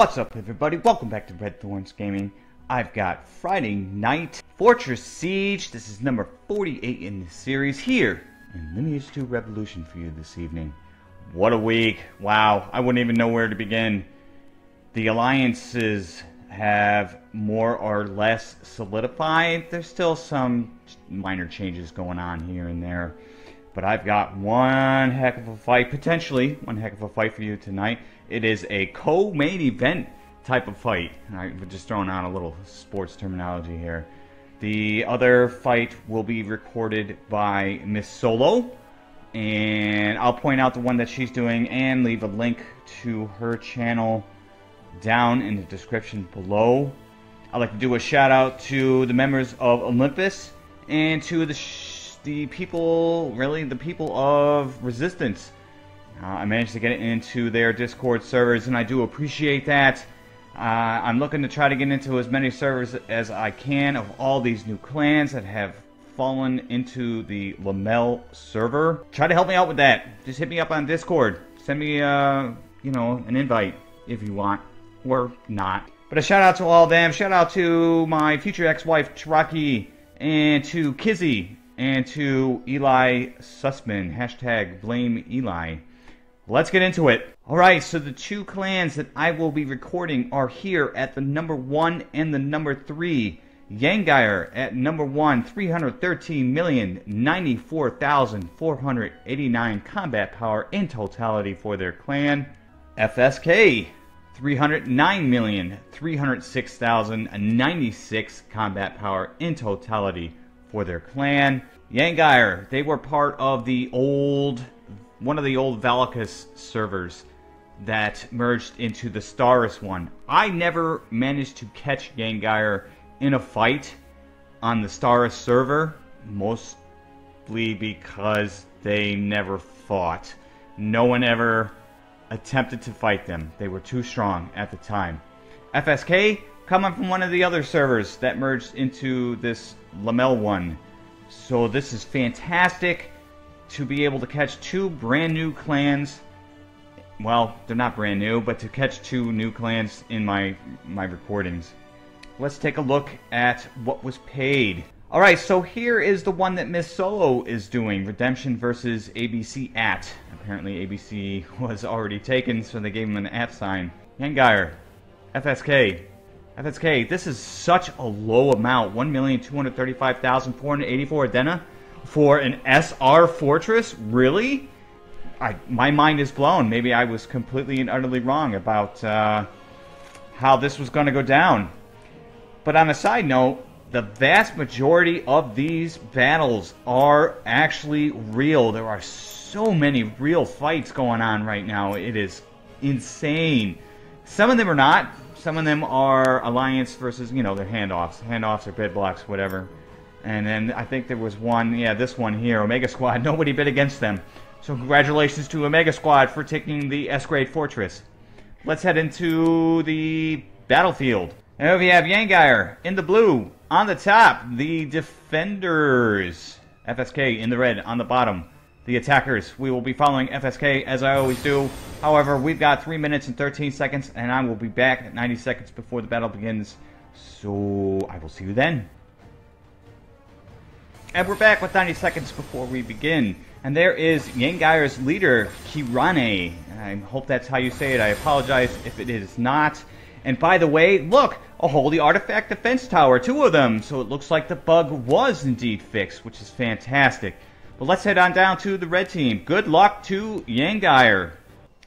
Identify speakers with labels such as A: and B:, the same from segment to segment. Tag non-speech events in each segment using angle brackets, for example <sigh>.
A: What's up, everybody? Welcome back to Redthorn's Gaming. I've got Friday Night Fortress Siege. This is number 48 in the series here in Lineage 2 Revolution for you this evening. What a week. Wow, I wouldn't even know where to begin. The alliances have more or less solidified. There's still some minor changes going on here and there. But I've got one heck of a fight, potentially one heck of a fight for you tonight. It is a co-main event type of fight. I'm just throwing out a little sports terminology here. The other fight will be recorded by Miss Solo, and I'll point out the one that she's doing and leave a link to her channel down in the description below. I'd like to do a shout out to the members of Olympus and to the the people, really the people of Resistance. Uh, I managed to get into their Discord servers, and I do appreciate that. Uh, I'm looking to try to get into as many servers as I can of all these new clans that have fallen into the Lamel server. Try to help me out with that. Just hit me up on Discord. Send me, uh, you know, an invite if you want, or not. But a shout out to all of them. Shout out to my future ex-wife, Traki, and to Kizzy, and to Eli Sussman. Hashtag blame Eli. Let's get into it. Alright, so the two clans that I will be recording are here at the number 1 and the number 3. Yangire at number 1, 313,094,489 combat power in totality for their clan. FSK, 309,306,096 combat power in totality for their clan. Yangire, they were part of the old, one of the old Valakut servers that merged into the Staris one. I never managed to catch Yangire in a fight on the Staris server, mostly because they never fought. No one ever attempted to fight them. They were too strong at the time. FSK, coming from one of the other servers that merged into this Lamel one. So this is fantastic to be able to catch two brand new clans. Well, they're not brand new, but to catch two new clans in my my recordings. Let's take a look at what was paid. Alright, so here is the one that Miss Solo is doing. Redemption versus ABC at. Apparently ABC <laughs> was already taken, so they gave him an at sign. Yangire, FSK, FSK, this is such a low amount. 1,235,484 Adena for an SR Fortress? Really? I, my mind is blown. Maybe I was completely and utterly wrong about uh, how this was going to go down. But on a side note, the vast majority of these battles are actually real. There are so many real fights going on right now. It is insane. Some of them are not. Some of them are alliance versus, you know, they're handoffs. Handoffs or bid blocks, whatever. And then I think there was one, yeah, this one here, Omega Squad. Nobody bid against them. So congratulations to Omega Squad for taking the S-grade fortress. Let's head into the battlefield. And we have Yangire in the blue. On the top, the defenders. FSK in the red on the bottom the attackers. We will be following FSK as I always do. However, we've got 3 minutes and 13 seconds, and I will be back at 90 seconds before the battle begins. So, I will see you then. And we're back with 90 seconds before we begin. And there is Yangire's leader, Kirane. I hope that's how you say it. I apologize if it is not. And by the way, look, a holy artifact defense tower, two of them. So it looks like the bug was indeed fixed, which is fantastic. But let's head on down to the red team. Good luck to Yangire.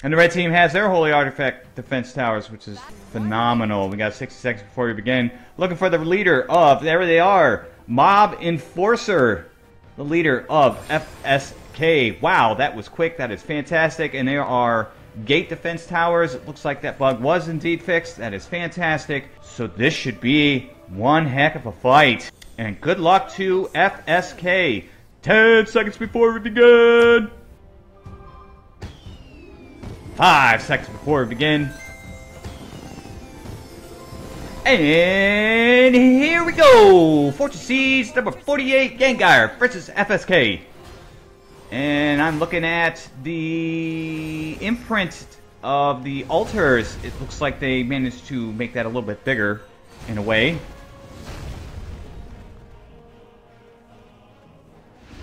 A: And the red team has their Holy Artifact defense towers, which is phenomenal. We got 60 seconds before we begin. Looking for the leader of, there they are, Mob Enforcer, the leader of FSK. Wow, that was quick. That is fantastic. And there are gate defense towers. It looks like that bug was indeed fixed. That is fantastic. So this should be one heck of a fight. And good luck to FSK. 10 seconds before we begin. 5 seconds before we begin. And here we go! Fortress Siege number 48 Yangire versus FSK. And I'm looking at the imprint of the altars. It looks like they managed to make that a little bit bigger, in a way.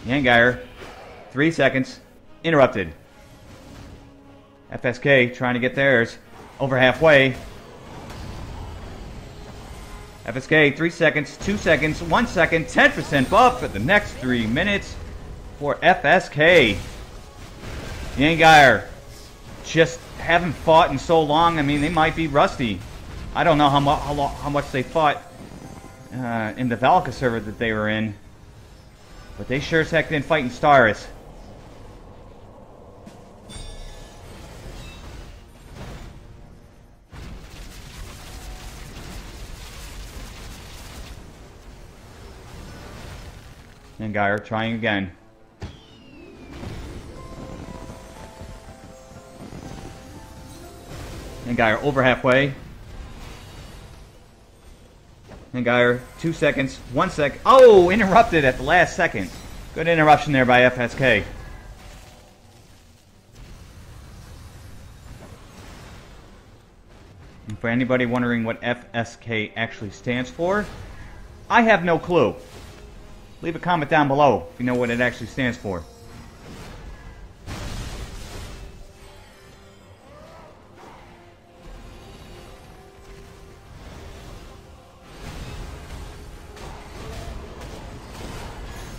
A: Yangire, three seconds, interrupted. FSK trying to get theirs, over halfway. FSK, three seconds, two seconds, one second, 10% buff for the next three minutes for FSK. Yangire just haven't fought in so long. I mean, they might be rusty. I don't know how, mu how, how much they fought uh, in the Valka server that they were in. But they sure as heck didn't fight in. Yangire trying again. Yangire over halfway. Yangire, two seconds, one sec. Oh, interrupted at the last second. Good interruption there by FSK. And for anybody wondering what FSK actually stands for, I have no clue. Leave a comment down below if you know what it actually stands for.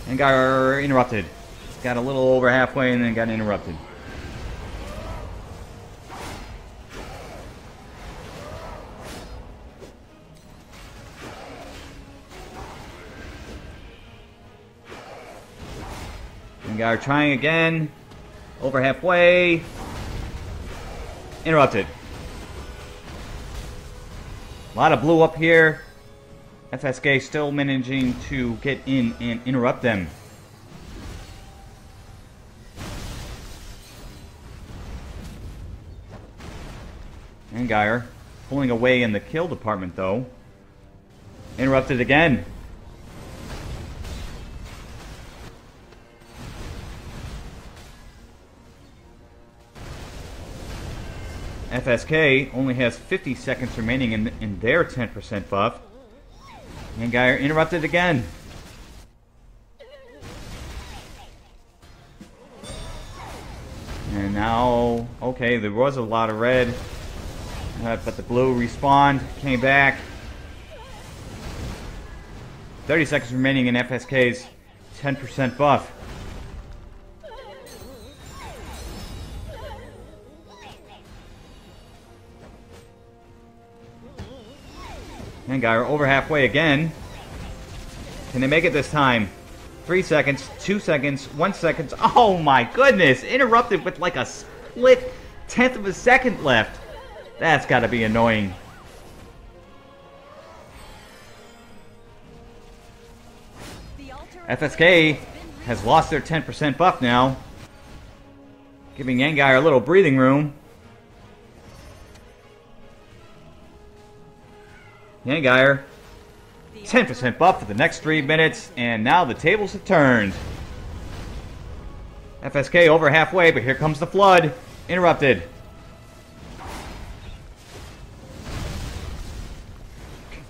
A: And got interrupted. Got a little over halfway and then got interrupted. Got trying again. Over halfway. Interrupted. A lot of blue up here. FSK still managing to get in and interrupt them. Yangire pulling away in the kill department though. Interrupted again. FSK only has 50 seconds remaining in, in their 10% buff. Yangire interrupted again. And now, okay, there was a lot of red, uh, but the blue respawned, came back. 30 seconds remaining in FSK's 10% buff. And guy are over halfway again. Can they make it this time? Three seconds, two seconds, one second. Oh my goodness! Interrupted with like a split tenth of a second left. That's gotta be annoying. FSK has lost their 10% buff now, giving Yangire a little breathing room. Yangire, 10% buff for the next three minutes, and now the tables have turned. FSK over halfway, but here comes the flood. Interrupted.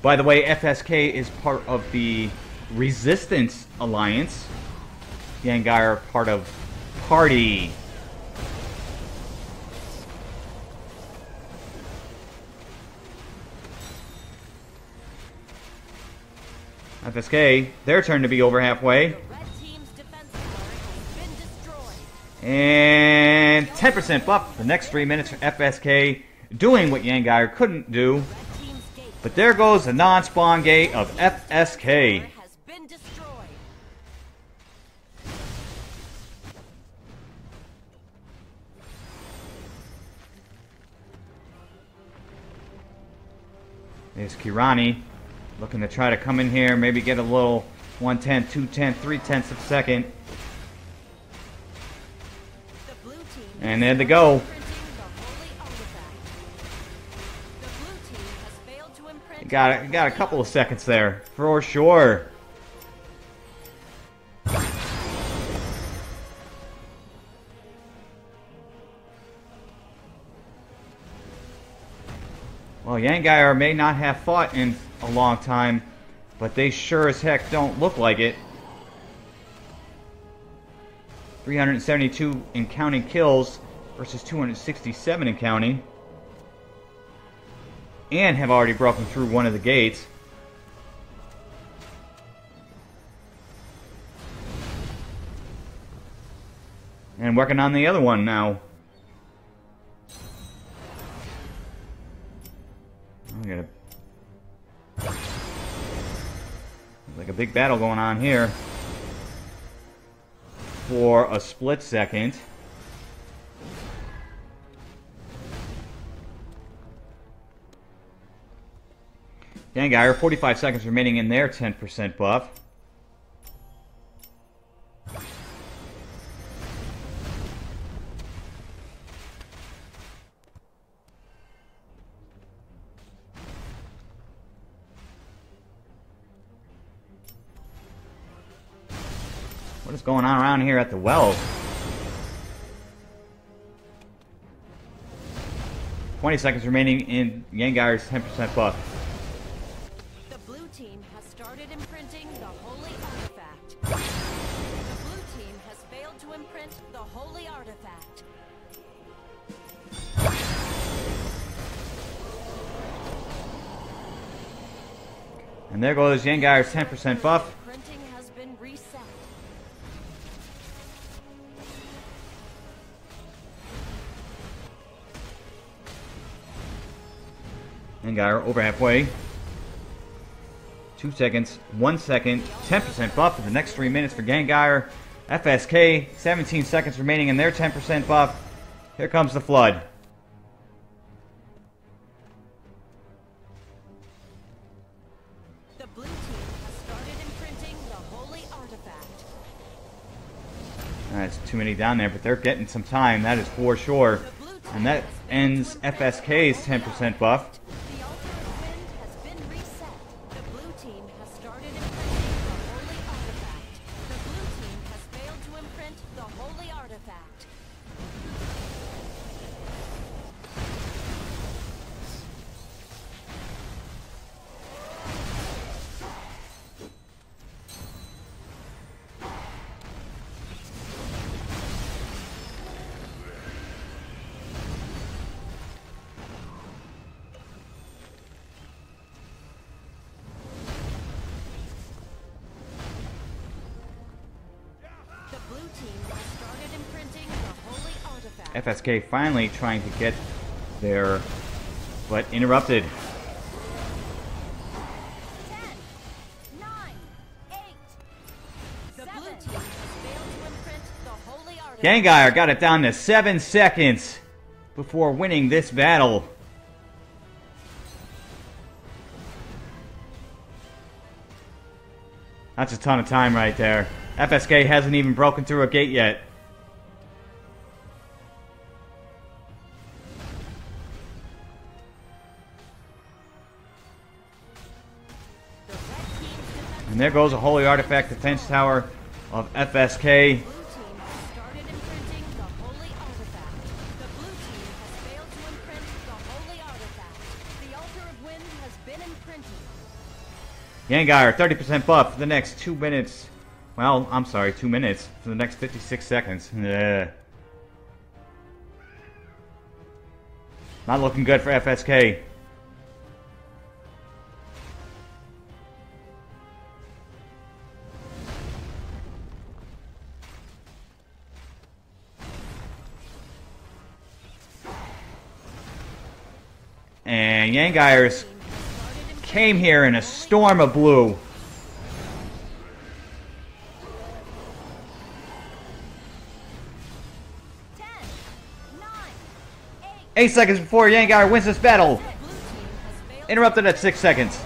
A: By the way, FSK is part of the Resistance Alliance. Yangire part of PARRTY. FSK, their turn to be over halfway. And 10% buff the next three minutes for FSK, doing what Yangire couldn't do. But there goes the non-spawn gate of FSK. There's Kirani. Looking to try to come in here, maybe get a little 110, 210, 3 tenths of a second. And there they go. Got got a couple of seconds there for sure. Well, Yangire may not have fought in a long time, but they sure as heck don't look like it. 372 in counting kills versus 267 in counting. And have already broken through one of the gates. And working on the other one now. Big battle going on here for a split second. Yangire, 45 seconds remaining in their 10% buff. At the well? 20 seconds remaining in Yangire's 10% buff.
B: The blue team has started imprinting the holy artifact. The blue team has failed to imprint the holy artifact.
A: And there goes Yangire's 10% buff. Yangire over halfway. Two seconds, one second, 10% buff for the next three minutes for Yangire. FSK, 17 seconds remaining in their 10% buff. Here comes the flood.
B: The blue team has started imprinting the holy artifact.
A: That's too many down there, but they're getting some time, that is for sure.
B: The blue team
A: And that ends FSK's 10% buff. FSK finally trying to get there, but interrupted.
B: Ten, nine, eight. Artifact.
A: Yangire got it down to seven seconds before winning this battle. That's a ton of time right there. FSK hasn't even broken through a gate yet. And there goes a holy artifact defense tower of FSK.
B: Blue team has started imprinting the holy artifact. The blue team has failed to imprint the holy artifact. The altar of wind has been imprinted.
A: Yangire, 30% buff for the next two minutes. Well, I'm sorry, two minutes for the next 56 seconds. <laughs> Yeah. Not looking good for FSK.
B: Started imprinting
A: came here in a storm of blue.
B: eight.
A: Seconds before Yangire wins this battle. Interrupted at six seconds.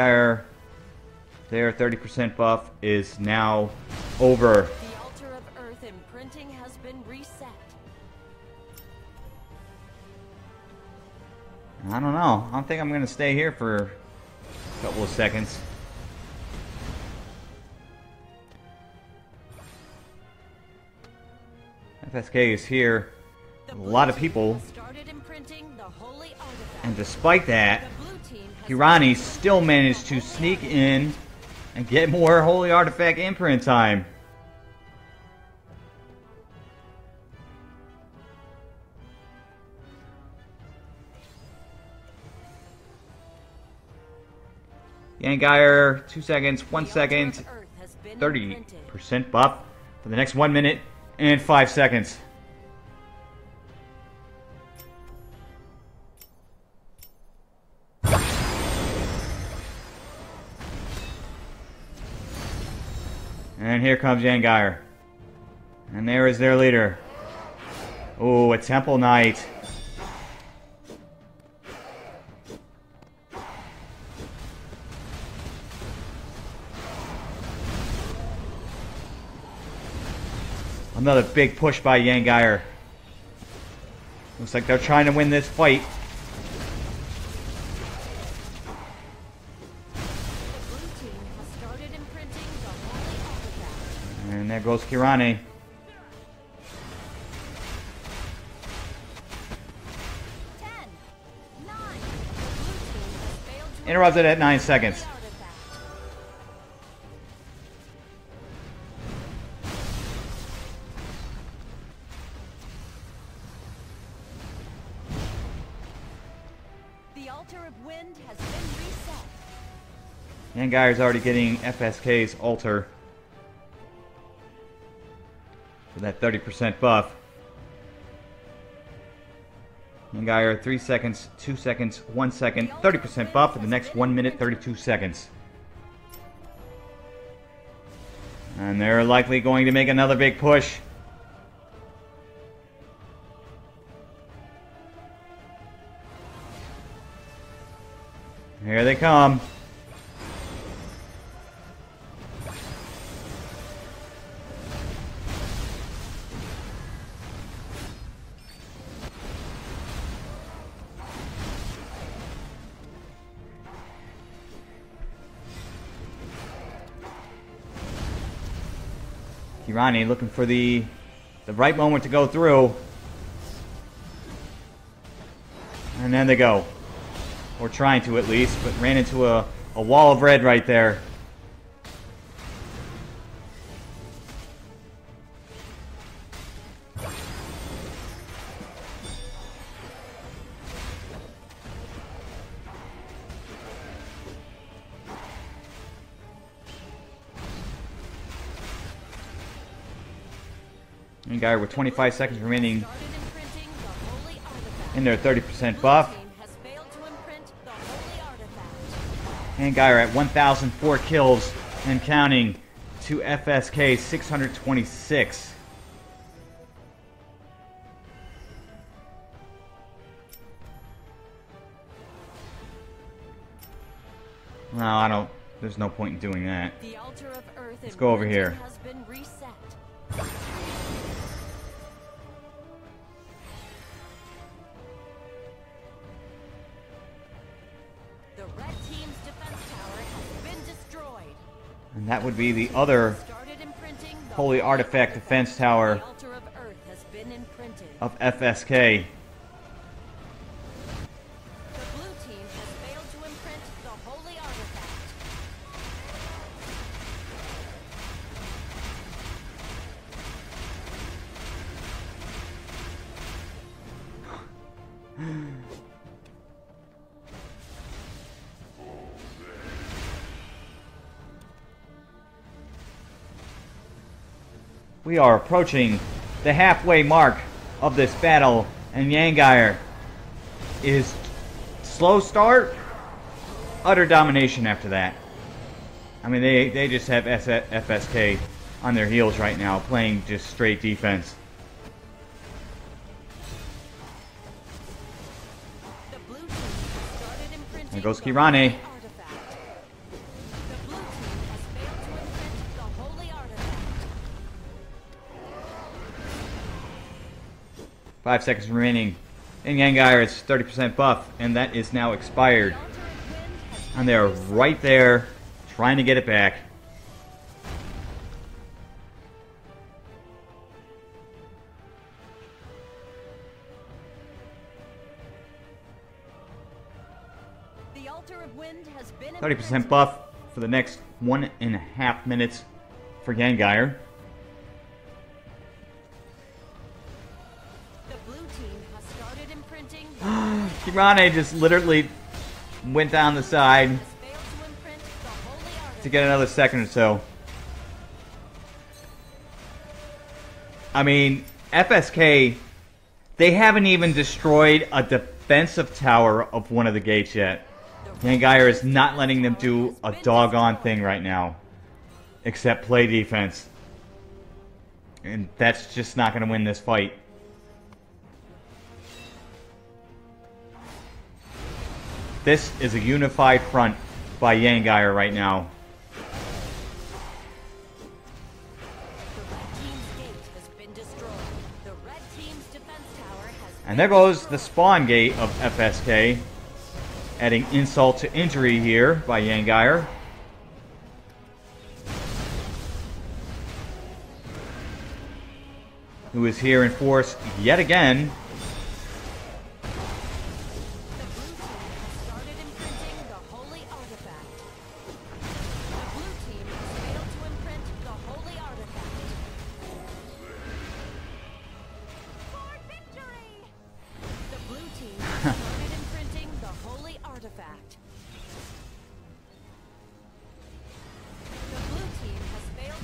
A: Yangire, their 30% buff is now over.
B: The altar of earth imprinting has been reset.
A: I don't know. I don't think I'm going to stay here for a Couple of seconds. FSK is here. A lot of people.
B: has started imprinting the holy artifact.
A: And despite that, Hirani still managed to sneak in and get more Holy Artifact imprint time. Yangire, two seconds, one
B: The
A: second,
B: altar of Earth has been
A: thirty
B: imprinted.
A: percent buff for the next one minute and five seconds. And here comes Yangire. And there is their leader. Oh, a Temple Knight. Another big push by Yangire. Looks like they're trying to win this fight.
B: Has failed to
A: Interrupted at 9 seconds.
B: holy artifact. The altar of wind has been reset.
A: Yangire's already getting FSK's altar for that 30% buff. Yangire, 3 seconds, 2 seconds, 1 second, 30% buff for the next 1 minute 32 seconds. And they're likely going to make another big push. Here they come. Kirani looking for the the right moment to go through. And then they go. Or trying to at least, but ran into a, a wall of red right there. And guy with 25 seconds remaining
B: Started imprinting the holy artifact.
A: in their 30% buff.
B: team has failed to imprint the holy artifact.
A: Yangire at 1,004 kills and counting to FSK 626. No, I don't. There's no point in doing that.
B: The altar of earth
A: Let's go over here. That would be the other
B: Started imprinting the
A: Holy Artifact Defense Tower
B: The altar of earth has been imprinted.
A: of FSK. We are approaching the halfway mark of this battle, and Yangire is slow start, utter domination after that. I mean, they, they just have S- FSK on their heels right now, playing just straight defense.
B: The blue team has started imprinting
A: There goes Kirane. Five seconds remaining. And Yangire is 30% buff, and that is now expired.
B: The altar of wind has
A: And they're right there trying to get it back.
B: The altar of wind has been
A: 30% buff for the next one and a half minutes for
B: Yangire.
A: Kirane just literally went down the side
B: to
A: get another second or so. I mean, FSK, they haven't even destroyed a defensive tower of one of the gates yet. Yangire is not letting them do a doggone thing right now. Except play defense. And that's just not going to win this fight. This is a unified front by Yangire right now. And there goes the spawn gate of FSK. Adding insult to injury here by Yangire. Who is here in force yet again.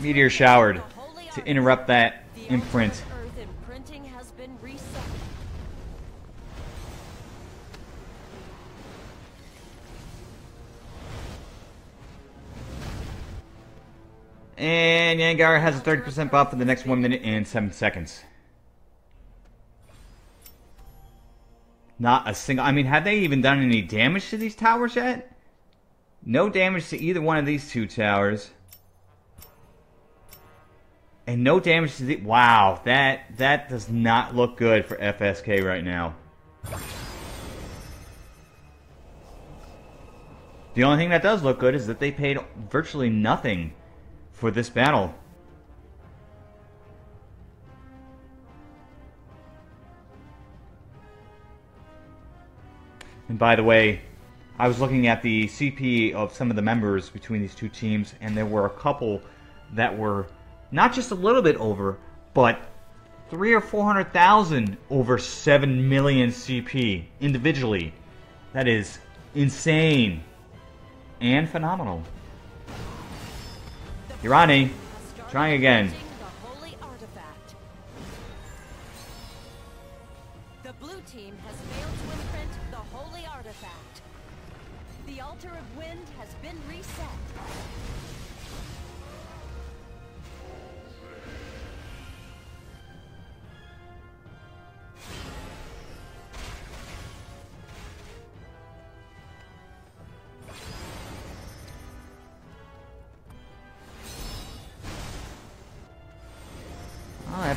A: Meteor showered to interrupt that imprint. And Yangire has a 30% buff for the next 1 minute and 7 seconds. Not a single. I mean, have they even done any damage to these towers yet? No damage to either one of these two towers. And no damage to the. Wow, that that does not look good for FSK right now. The only thing that does look good is that they paid virtually nothing for this battle. And by the way, I was looking at the CP of some of the members between these two teams, and there were a couple that were not just a little bit over, but three or four hundred thousand over seven million CP individually. That is insane and phenomenal. Hirani, trying again.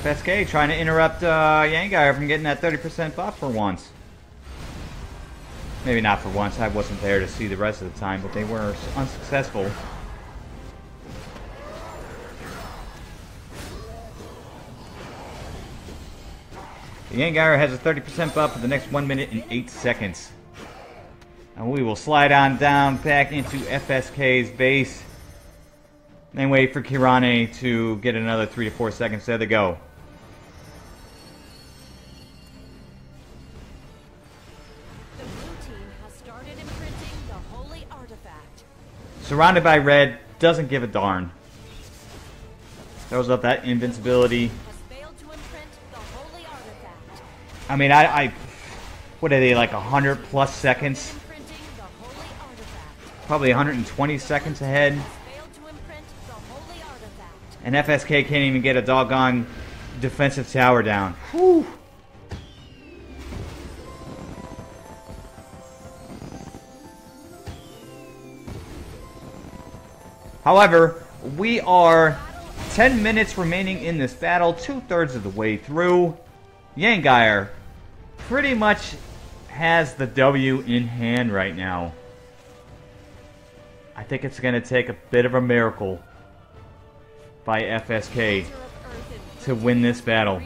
A: FSK trying to interrupt uh, Yangire from getting that 30% buff for once. Maybe not for once. I wasn't there to see the rest of the time, but they were unsuccessful. The Yangire has a 30% buff for the next 1 minute and 8 seconds. And we will slide on down back into FSK's base. And wait for Kirane to get another 3 to 4 seconds. There they go. Surrounded by red, doesn't give a darn. Throws up that invincibility.
B: Has failed to imprint the holy artifact.
A: I mean, I, I what are they like 100 plus seconds?
B: Imprinting the holy artifact.
A: Probably 120 seconds ahead.
B: Has failed to imprint the holy artifact.
A: And FSK can't even get a doggone defensive tower down. Whew. However, we are 10 minutes remaining in this battle, two thirds of the way through. Yangire pretty much has the W in hand right now. I think it's going to take a bit of a miracle by FSK to win this battle.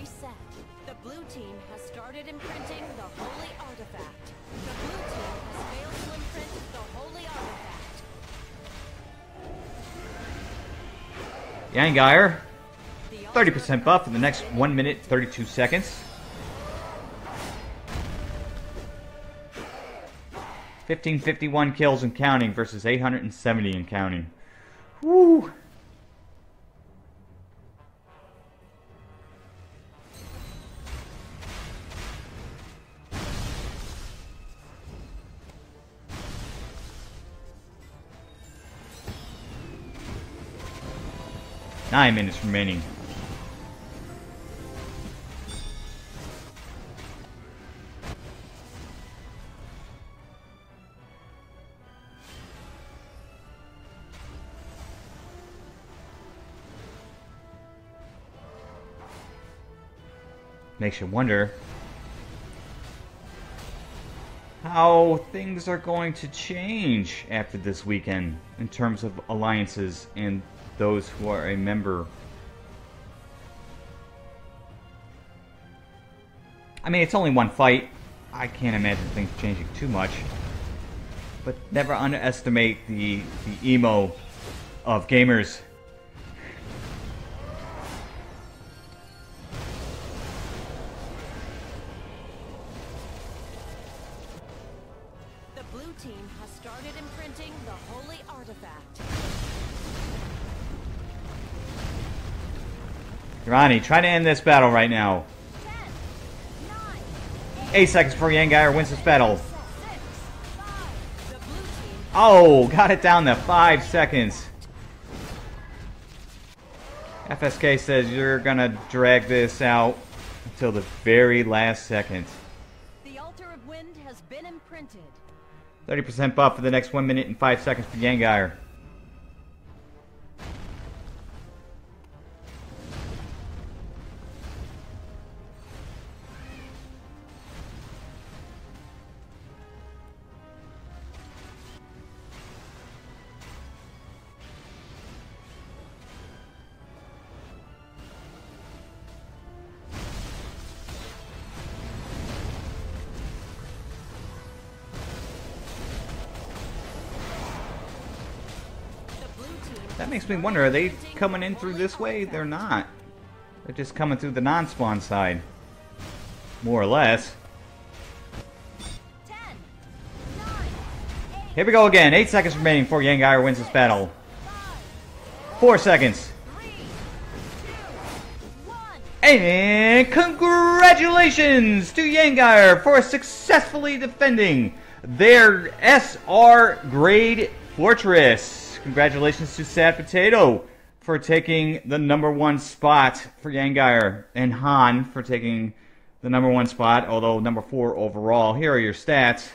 B: Yangire, The
A: 30% buff in the next 1 minute 32 seconds. 1551 kills and counting versus 870 and counting. Woo! Nine minutes remaining. Makes you wonder how things are going to change after this weekend in terms of alliances and those who are a member. I mean, it's only one fight. I can't imagine things changing too much. But never underestimate the, the emo of gamers. Ronnie, try to end this battle right now. 8 seconds before Yangire wins this battle.
B: 6, 5. The blue team
A: Oh, got it down to 5 seconds. FSK says you're gonna drag this out until the very last second.
B: The altar of wind has been imprinted.
A: 30% buff for the next 1 minute and 5 seconds for Yangire. Makes me wonder, are they coming in through this way? They're not. They're just coming through the non-spawn side. More or less.
B: 10, 9, 8,
A: Here we go again. 8 seconds remaining before Yangire wins this battle. 4 seconds.
B: 3, 2,
A: And congratulations to Yangire for successfully defending their SR grade fortress. Congratulations to Sad Potato for taking the number one spot for Yangire and Han for taking the number one spot, although number four overall. Here are your stats.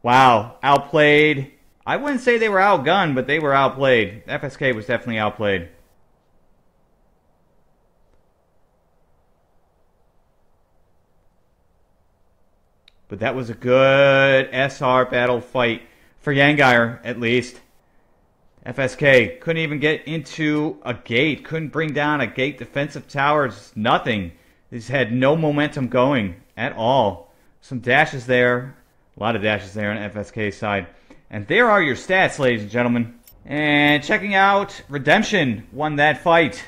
A: Wow, outplayed. I wouldn't say they were outgunned, but they were outplayed. FSK was definitely outplayed. But that was a good SR battle fight for Yangire, at least. FSK couldn't even get into a gate, couldn't bring down a gate defensive tower, just nothing. He's had no momentum going at all. Some dashes there, a lot of dashes there on FSK's side. And there are your stats, ladies and gentlemen. And checking out Redemption won that fight.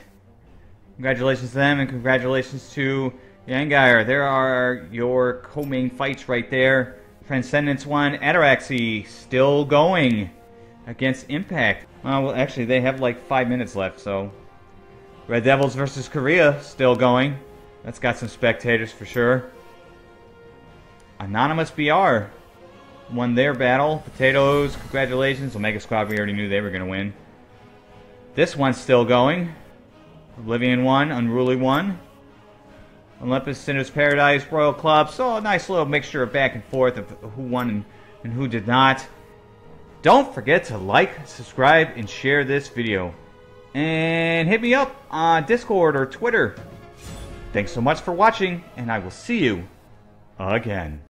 A: Congratulations to them, and congratulations to Yangire. There are your co-main fights right there. Transcendence 1, Ataraxy still going against Impact. Uh, well, actually, they have like five minutes left, so. Red Devils versus Korea still going. That's got some spectators for sure. Anonymous BR won their battle. Potatoes, congratulations. Omega Squad, we already knew they were going to win. This one's still going. Oblivion 1, Unruly 1. Olympus, Sinner's Paradise, Royal Club. So a nice little mixture of back and forth of who won and, and who did not. Don't forget to like, subscribe, and share this video. And hit me up on Discord or Twitter. Thanks so much for watching, and I will see you again.